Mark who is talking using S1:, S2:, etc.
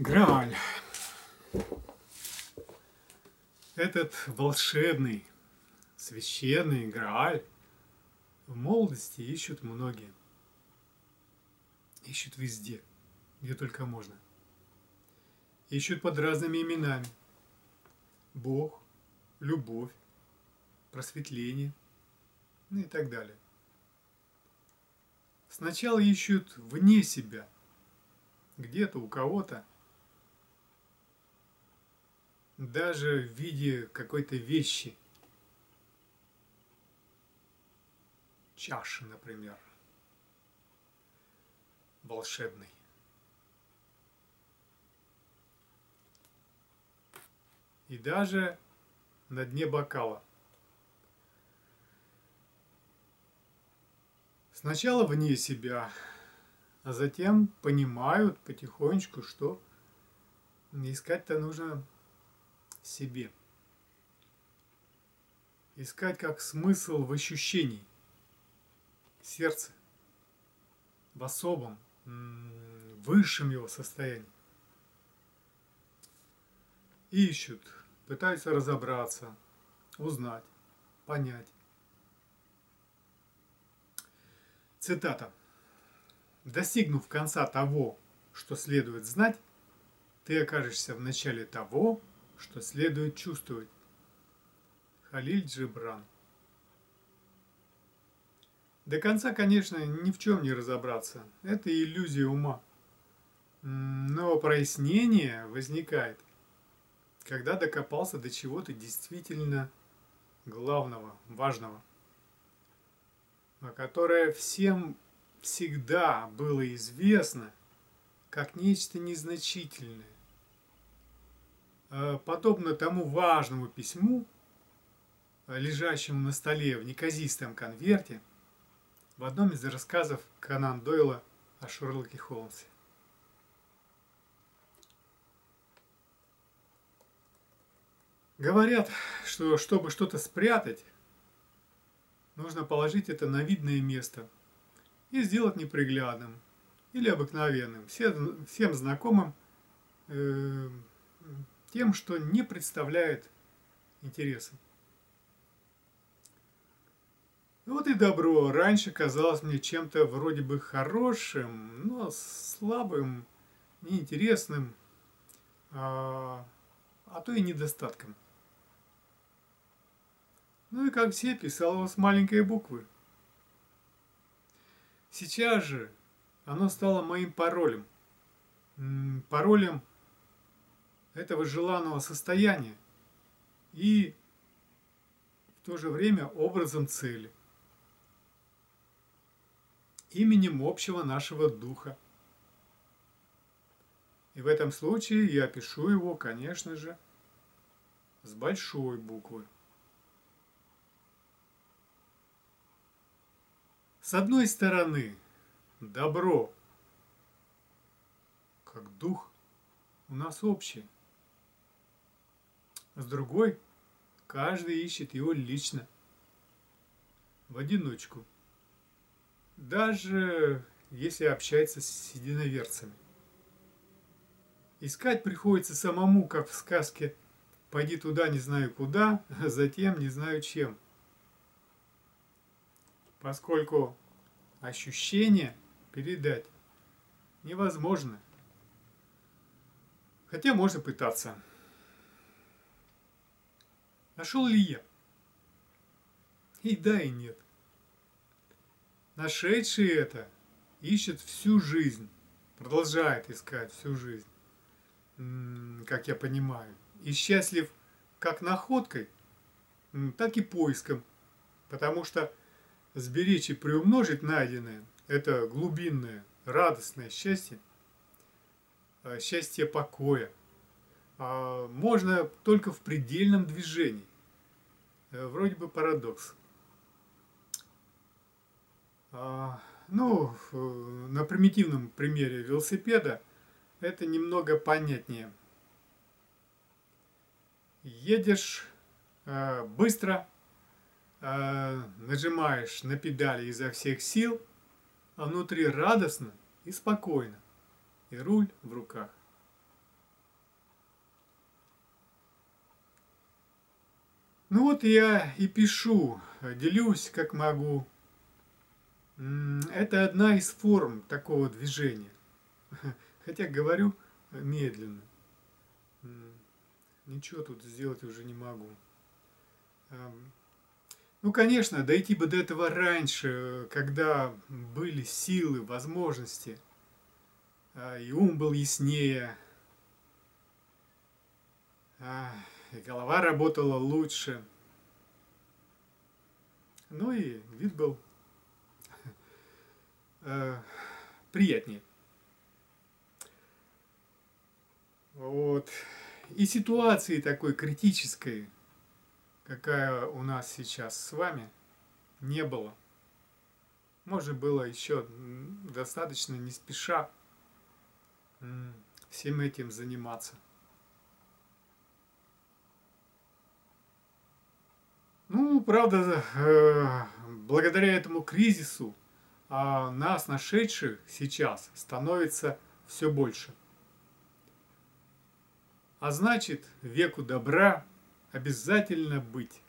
S1: Грааль. Этот волшебный, священный Грааль в молодости ищут многие. Ищут везде, где только можно. Ищут под разными именами. Бог, любовь, просветление, ну и так далее. Сначала ищут вне себя, где-то у кого-то, даже в виде какой-то вещи. Чаши, например, волшебной. И даже на дне бокала. Сначала вне себя, а затем понимают потихонечку, что искать-то нужно себе. Искать как смысл в ощущении, сердце, в особом, высшем его состоянии. Ищут, пытаются разобраться, узнать, понять. Цитата. Достигнув конца того, что следует знать, ты окажешься в начале того, что следует чувствовать. Халиль Джибран. До конца, конечно, ни в чем не разобраться. Это иллюзия ума. Но прояснение возникает, когда докопался до чего-то действительно главного, важного, которое всем всегда было известно как нечто незначительное, подобно тому важному письму, э, лежащему на столе в неказистом конверте, в одном из рассказов Канан Дойла о Шерлоке Холмсе. Говорят, что чтобы что-то спрятать, нужно положить это на видное место и сделать неприглядным или обыкновенным, всем знакомым, э, тем, что не представляет интереса. Вот и добро раньше казалось мне чем-то вроде бы хорошим, но слабым, неинтересным, а, а то и недостатком. Ну и как все, писал его с маленькой буквы. Сейчас же оно стало моим паролем. Паролем этого желанного состояния и в то же время образом цели, именем общего нашего духа. И в этом случае я пишу его, конечно же, с большой буквы. С одной стороны, добро, как дух, у нас общее – с другой, каждый ищет его лично, в одиночку. Даже если общается с единоверцами. Искать приходится самому, как в сказке «Пойди туда, не знаю куда, а затем не знаю чем». Поскольку ощущение передать невозможно. Хотя можно пытаться. Нашел ли я? И да, и нет. Нашедший это ищет всю жизнь, продолжает искать всю жизнь, как я понимаю. И счастлив как находкой, так и поиском, потому что сберечь и приумножить найденное – это глубинное, радостное счастье, а, счастье покоя. А, можно только в предельном движении. Э, вроде бы парадокс. А, ну, на примитивном примере велосипеда это немного понятнее. Едешь э, быстро, э, нажимаешь на педали изо всех сил, а внутри радостно и спокойно, и руль в руках. Ну вот я и пишу, делюсь как могу. Это одна из форм такого движения. Хотя говорю медленно. Ничего тут сделать уже не могу. Ну, конечно, дойти бы до этого раньше, когда были силы, возможности, а, и ум был яснее, и голова работала лучше. Ну и вид был э, приятнее. Вот. И ситуации такой критической, какая у нас сейчас с вами, не было. Может было еще достаточно не спеша всем этим заниматься. Ну, правда, э, благодаря этому кризису а нас, нашедших сейчас, становится все больше. А значит, веку добра обязательно быть.